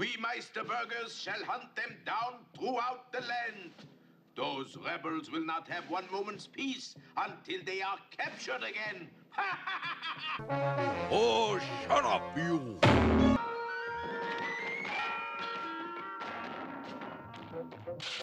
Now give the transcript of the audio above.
We Meisterburgers shall hunt them down throughout the land. Those rebels will not have one moment's peace until they are captured again. oh, shut up, you!